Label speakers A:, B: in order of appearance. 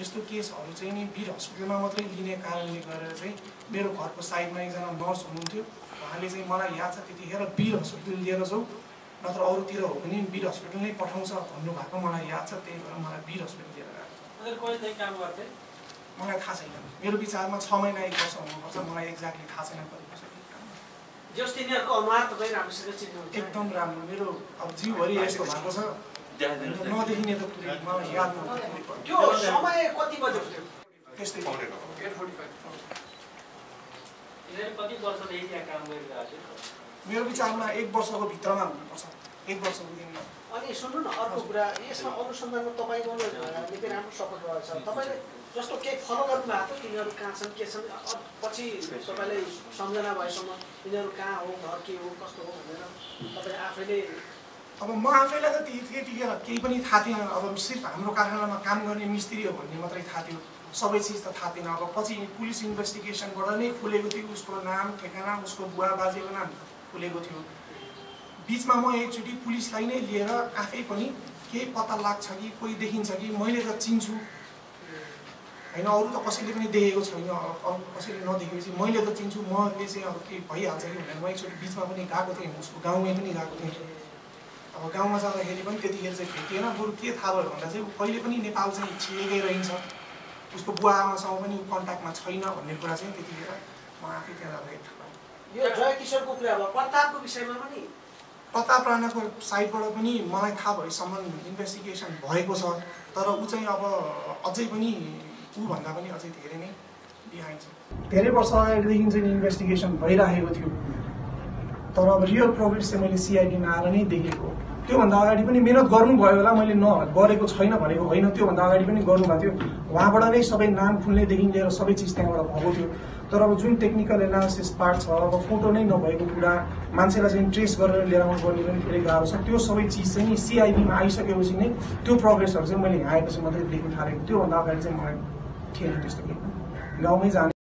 A: यस्तो केसहरू चाहिँ नि वीर हस्पिटलमा मात्रै लिने कारणले गरेर चाहिँ मेरो घरको साइडमा एकजना नर्स हुनुहुन्थ्यो। उहाँले चाहिँ मलाई याद छ त्यतिखेर वीर हस्पिटल लिएर जाउँ नत्र अरूतिर हो भने वीर हस्पिटल नै पठाउँछ भन्नुभएको मलाई याद छ त्यही भएर मलाई वीर हस्पिटल लिएर गएको। मलाई थाहा छैन। मेरो विचारमा छ महिना एक वर्ष हुनुपर्छ मलाई एक्ज्याक्टली थाहा छैन कति वर्ष एकदम राम्रो। मेरो अब जिउभरि यस्तो भएको छ। नदेखिने त मलाई याद
B: त्यो समय कति थियो
A: त्यस्तै मेरो विचारमा एक वर्षको भित्रमा हुनुपर्छ एक वर्षको दिनमा
C: अनि सुन्नु न अर्को कुरा यसमा अनुसन्धानमा तपाईँ गर्नु निकै राम्रो सपोर्ट रहेछ तपाईँले जस्तो केही फलो गर्नु भएको थियो तिनीहरू कहाँ छन् के छन् पछि तपाईँले सम्झना भएसम्म तिनीहरू कहाँ हो घर के हो कस्तो हो भनेर तपाईँले आफैले
A: अब म आफैलाई त त्यतिखेर केही पनि थाहा थिएन। अब सिर्फ हाम्रो कारखानामा काम गर्ने मिस्त्री हो भन्ने मात्रै थाहा थियो। सबै चिज त थाहा थिएन। अब पछि पुलिस इन्भेस्टिगेसनबाट नै खुलेको थियो। उसको नाम ठेगाना उसको बुवा बाजेको नाम खुलेको थियो। बिचमा म एकचोटि पुलिसलाई नै लिएर आफै पनि केही पत्ता लाग्छ कि कोही देखिन्छ कि मैले त चिन्छु। होइन अरू त कसैले पनि देखेको छैन। अरू कसैले नदेखेपछि मैले त चिन्छु। मैले चाहिँ अब के भइहाल्छ कि भनेर म एकचोटि बिचमा पनि गएको थिएँ। उसको गाउँमै पनि गएको थिएँ। अब गाउँमा जाँदाखेरि पनि त्यतिखेर चाहिँ भेटिएन। बरु के थाहा भयो भन्दा चाहिँ ऊ कहिले पनि नेपाल चाहिँ छिएकै रहन्छ। उसको बुवा आमासँग पनि ऊ कन्ट्याक्टमा छैन भन्ने कुरा चाहिँ त्यतिखेर म आफै त्यहाँ जाँदाखेरि थाहा पाएँ।
C: यो जय किशोरको कुरा भयो प्रतापको विषयमा पनि?
A: प्रताप राणाको साइडबाट पनि मलाई थाहा भएसम्म इन्भेस्टिगेसन भएको छ। तर ऊ चाहिँ अब अझै पनि ऊभन्दा पनि अझै धेरै नै बिहाइन्ड छ। धेरै वर्ष अगाडिदेखि चाहिँ इन्भेस्टिगेसन भइरहेको थियो। तर अब रियल प्रोग्रेस चाहिँ मैले सिआइडीमा आएर नै देखेको। त्योभन्दा अगाडि पनि मिहिनेत गर्नुभयो होला मैले न गरेको छैन भनेको होइन त्योभन्दा अगाडि पनि गर्नुभएको थियो। उहाँबाट नै सबै नाम खुल्नेदेखि लिएर सबै चिज त्यहाँबाट भएको थियो। तर अब जुन टेक्निकल एनालिसिस पार्ट छ अब फोटो नै नभएको कुरा मान्छेलाई चाहिँ ट्रेस गरेर लिएर आउनु गर्ने पनि धेरै गाह्रो छ। त्यो सबै चिज चाहिँ नि सिआइडीमा आइसकेपछि नै त्यो प्रोग्रेसहरू चाहिँ मैले यहाँ आएपछि मात्रै देख्न थालेको त्योभन्दा अगाडि चाहिँ मलाई थिएन त्यस्तो केही गाउँमै जाने